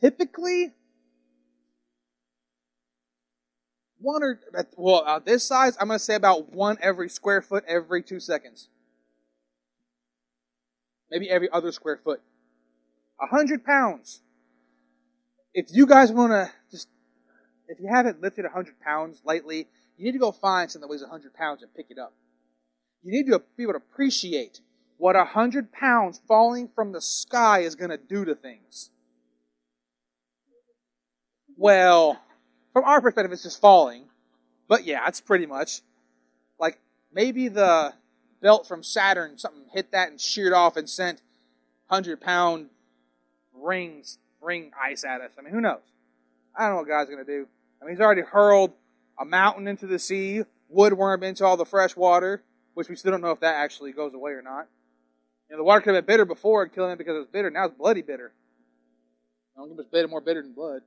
typically one or well uh, this size i'm going to say about one every square foot every two seconds. Maybe every other square foot. A hundred pounds. If you guys want to just if you haven't lifted a hundred pounds lately you need to go find something that weighs a hundred pounds and pick it up. You need to be able to appreciate what a hundred pounds falling from the sky is going to do to things well from our perspective, it's just falling. But yeah, it's pretty much like maybe the belt from Saturn, something hit that and sheared off and sent hundred pound rings, ring ice at us. I mean, who knows? I don't know what God's gonna do. I mean, He's already hurled a mountain into the sea, woodworm into all the fresh water, which we still don't know if that actually goes away or not. You know, the water could have been bitter before and kill him because it was bitter. Now it's bloody bitter. I don't think it's bitter more bitter than blood.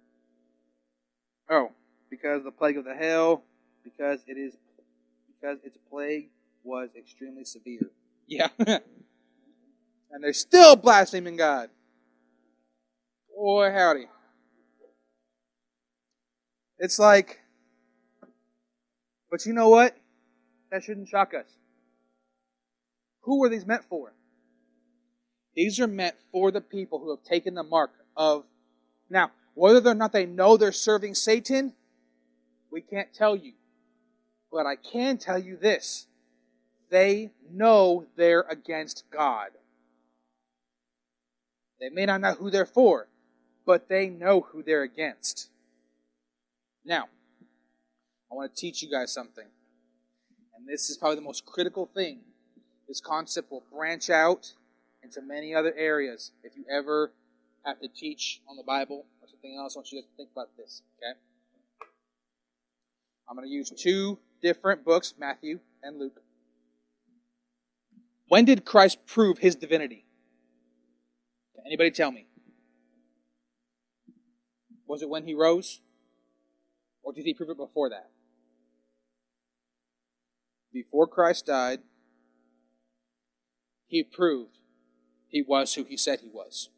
Oh, because the plague of the hail, because it is because its plague was extremely severe. Yeah. and they're still blaspheming God. Boy, howdy. It's like, but you know what? That shouldn't shock us. Who are these meant for? These are meant for the people who have taken the mark of. Now, whether or not they know they're serving Satan, we can't tell you. But I can tell you this they know they're against God. They may not know who they're for, but they know who they're against. Now, I want to teach you guys something. And this is probably the most critical thing. This concept will branch out into many other areas if you ever have to teach on the Bible something else. I want you to think about this, okay? I'm going to use two different books, Matthew and Luke. When did Christ prove his divinity? Anybody tell me? Was it when he rose? Or did he prove it before that? Before Christ died, he proved he was who he said he was.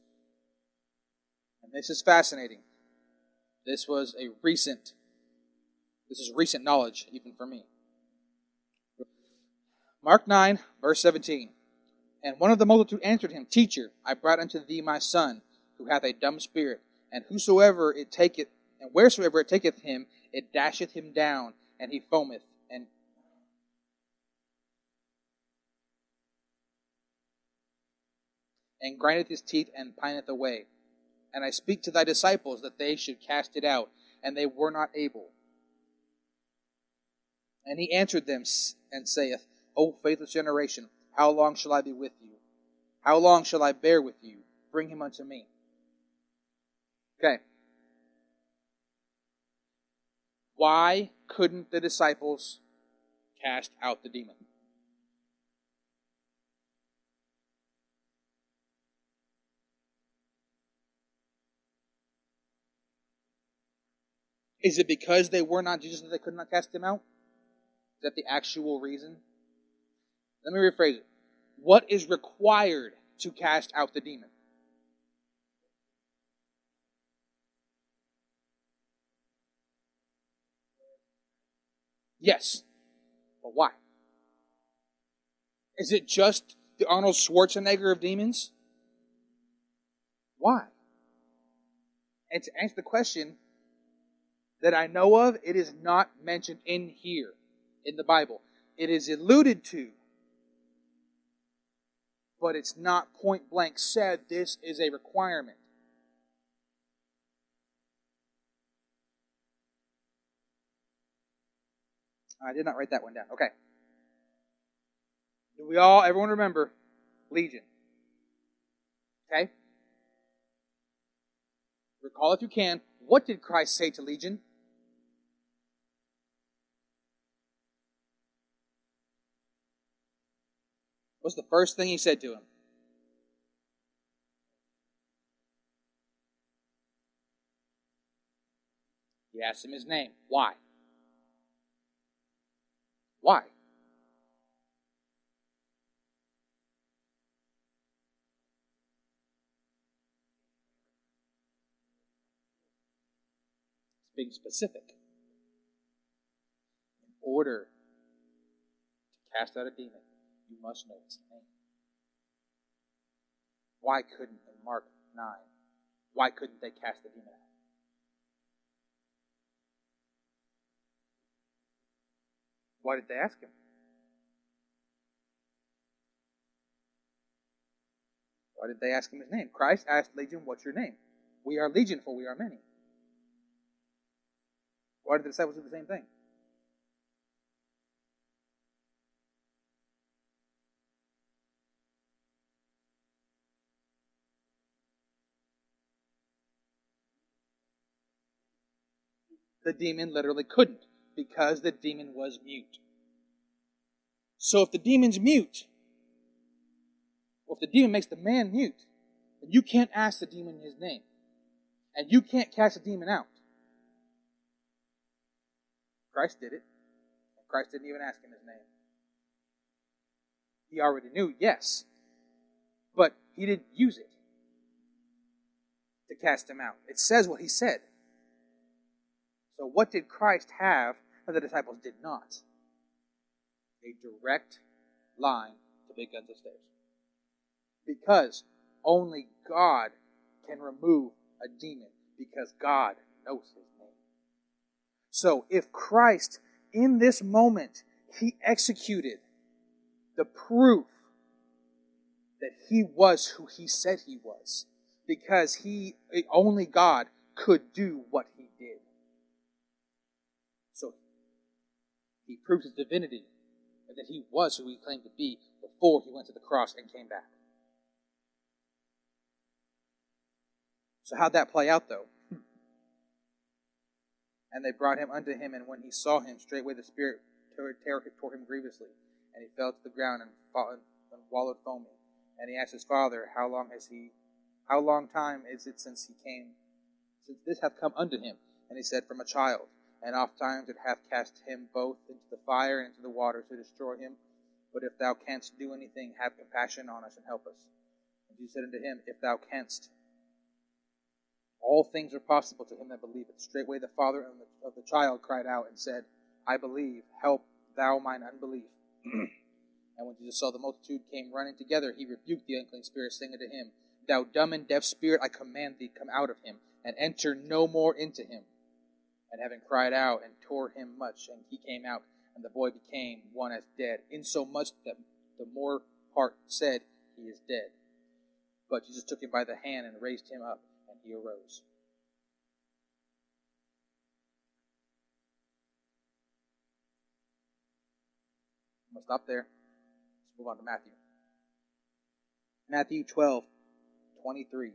This is fascinating. This was a recent this is recent knowledge, even for me. Mark 9, verse 17. And one of the multitude answered him, Teacher, I brought unto thee my son, who hath a dumb spirit, and whosoever it taketh, and wheresoever it taketh him, it dasheth him down, and he foameth, and and grindeth his teeth, and pineth away. And I speak to thy disciples that they should cast it out, and they were not able. And he answered them and saith, O faithless generation, how long shall I be with you? How long shall I bear with you? Bring him unto me. Okay. Why couldn't the disciples cast out the demon? Is it because they were not Jesus that they could not cast him out? Is that the actual reason? Let me rephrase it. What is required to cast out the demon? Yes. But why? Is it just the Arnold Schwarzenegger of demons? Why? And to answer the question that I know of, it is not mentioned in here in the Bible. It is alluded to, but it's not point blank said this is a requirement. I did not write that one down. Okay. Do we all, everyone remember Legion? Okay? Recall if you can, what did Christ say to Legion? What's the first thing he said to him? He asked him his name. Why? Why? being specific. In order to cast out a demon, you must know its name. Why couldn't, in Mark 9, why couldn't they cast the demon out? Why did they ask him? Why did they ask him his name? Christ asked Legion, What's your name? We are Legion, for we are many. Why did the disciples do the same thing? The demon literally couldn't because the demon was mute. So if the demon's mute, or if the demon makes the man mute, then you can't ask the demon his name. And you can't cast the demon out. Christ did it. Christ didn't even ask him his name. He already knew, yes. But he didn't use it to cast him out. It says what he said. So, what did Christ have that the disciples did not? A direct line to Big Guns upstairs. Because only God can remove a demon, because God knows his name. So, if Christ, in this moment, he executed the proof that he was who he said he was, because he only God could do what he he proved his divinity and that he was who he claimed to be before he went to the cross and came back. So how'd that play out though? Hmm. And they brought him unto him, and when he saw him, straightway the spirit tore, tore him grievously, and he fell to the ground and, and wallowed foaming. And he asked his father, How long has he, how long time is it since he came, since this hath come unto him? And he said, From a child. And oft times it hath cast him both into the fire and into the water to destroy him. But if thou canst do anything, have compassion on us and help us. And he said unto him, If thou canst, all things are possible to him that believeth. Straightway the father of the child cried out and said, I believe, help thou mine unbelief. and when Jesus saw the multitude came running together, he rebuked the unclean spirit, saying unto him, Thou dumb and deaf spirit, I command thee, come out of him, and enter no more into him. And having cried out and tore him much, and he came out, and the boy became one as dead, insomuch that the more part said, He is dead. But Jesus took him by the hand and raised him up and he arose. I'm going to stop there. Let's move on to Matthew. Matthew 12, 23.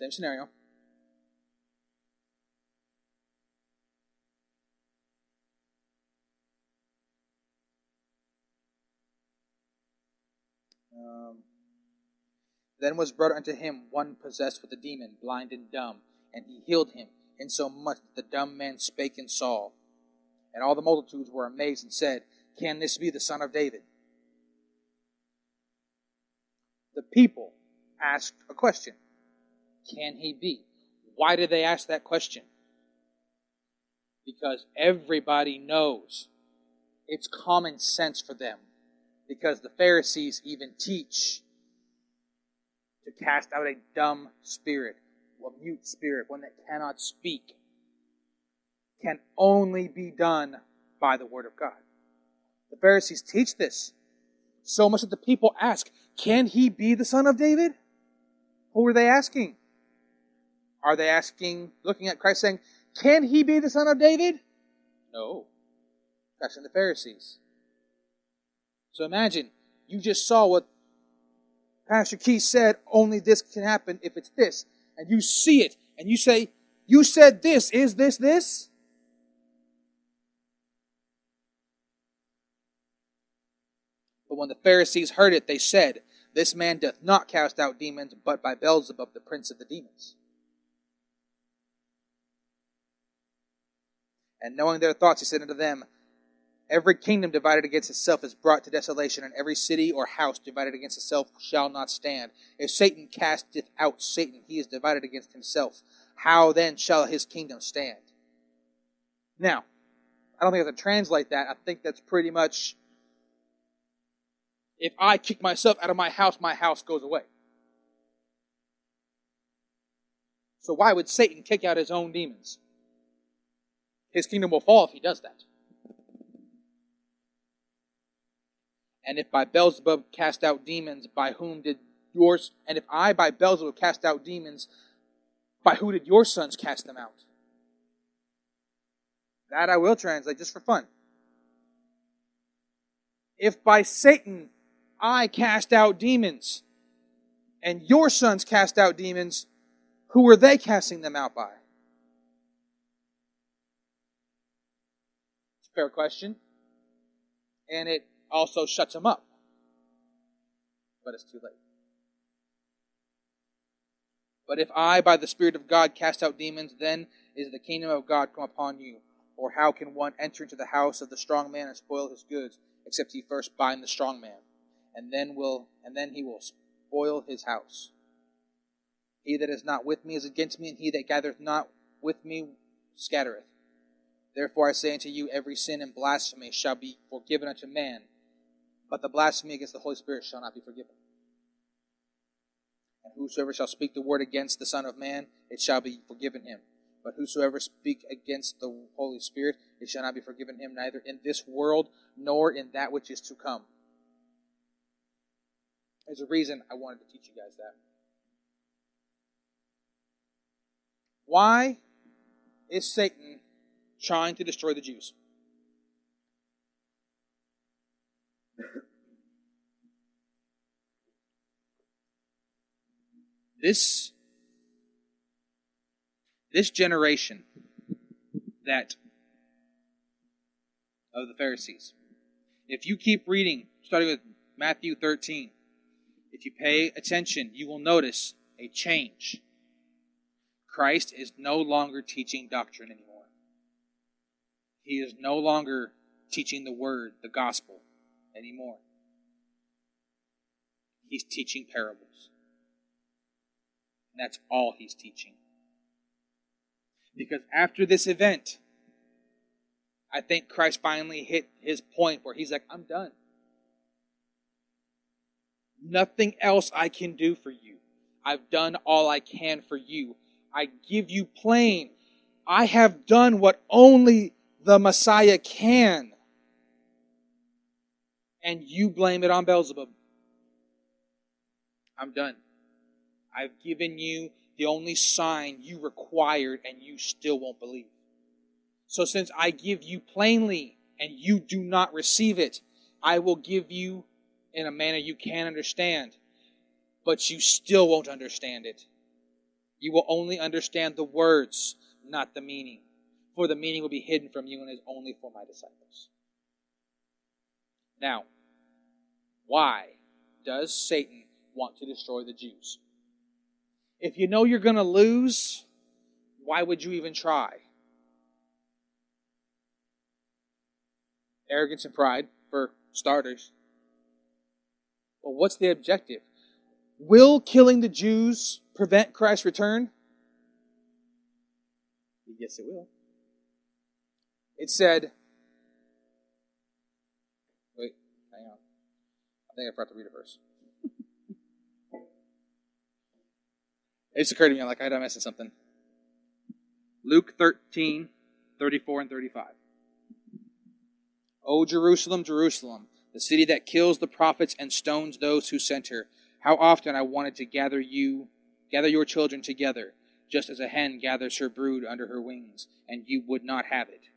Same scenario. Um, then was brought unto him one possessed with a demon, blind and dumb, and he healed him, insomuch that the dumb man spake and saw. And all the multitudes were amazed and said, Can this be the son of David? The people asked a question Can he be? Why did they ask that question? Because everybody knows it's common sense for them because the Pharisees even teach to cast out a dumb spirit, a mute spirit, one that cannot speak, can only be done by the Word of God. The Pharisees teach this so much that the people ask, Can he be the son of David? Who were they asking? Are they asking, looking at Christ, saying, Can he be the son of David? No. Asking the Pharisees. So imagine you just saw what Pastor Keith said, only this can happen if it's this. And you see it and you say, You said this, is this this? But when the Pharisees heard it, they said, This man doth not cast out demons, but by Beelzebub, the prince of the demons. And knowing their thoughts, he said unto them, Every kingdom divided against itself is brought to desolation, and every city or house divided against itself shall not stand. If Satan casteth out Satan, he is divided against himself. How then shall his kingdom stand? Now, I don't think I have to translate that. I think that's pretty much if I kick myself out of my house, my house goes away. So why would Satan kick out his own demons? His kingdom will fall if he does that. And if by Beelzebub cast out demons, by whom did yours? And if I by Beelzebub cast out demons, by who did your sons cast them out? That I will translate just for fun. If by Satan I cast out demons, and your sons cast out demons, who were they casting them out by? Fair question. And it also shuts them up. But it's too late. But if I, by the Spirit of God, cast out demons, then is the kingdom of God come upon you. Or how can one enter into the house of the strong man and spoil his goods, except he first bind the strong man? and then will and then he will spoil his house. He that is not with me is against me, and he that gathereth not with me scattereth. Therefore I say unto you, every sin and blasphemy shall be forgiven unto man, but the blasphemy against the Holy Spirit shall not be forgiven. And whosoever shall speak the word against the Son of Man, it shall be forgiven him. But whosoever speak against the Holy Spirit, it shall not be forgiven him, neither in this world nor in that which is to come. There's a reason I wanted to teach you guys that. Why is Satan trying to destroy the Jews? This this generation that of the Pharisees. If you keep reading, starting with Matthew 13, if you pay attention, you will notice a change. Christ is no longer teaching doctrine anymore. He is no longer teaching the word, the gospel, anymore. He's teaching parables. And that's all he's teaching. Because after this event, I think Christ finally hit his point where he's like, I'm done nothing else I can do for you. I've done all I can for you. I give you plain. I have done what only the Messiah can. And you blame it on Beelzebub. I'm done. I've given you the only sign you required and you still won't believe. So since I give you plainly and you do not receive it, I will give you in a manner you can understand, but you still won't understand it. You will only understand the words, not the meaning. For the meaning will be hidden from you and is only for my disciples. Now, why does Satan want to destroy the Jews? If you know you're going to lose, why would you even try? Arrogance and pride, for starters. Well, what's the objective? Will killing the Jews prevent Christ's return? Yes, it will. It said, wait, hang on. I think I forgot to read a verse. it just occurred to me, I'm like, I am missing something. Luke 13, 34 and 35. O Jerusalem, Jerusalem, the city that kills the prophets and stones those who sent her. How often I wanted to gather you, gather your children together, just as a hen gathers her brood under her wings, and you would not have it.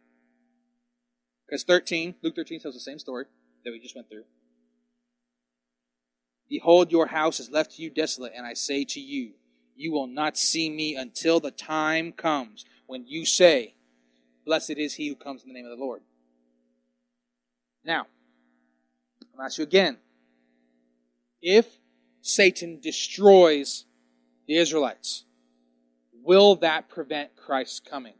Because 13, Luke 13 tells the same story that we just went through. Behold, your house is left to you desolate, and I say to you, you will not see me until the time comes when you say, Blessed is he who comes in the name of the Lord. Now, I'm going to ask you again. If Satan destroys the Israelites, will that prevent Christ's coming?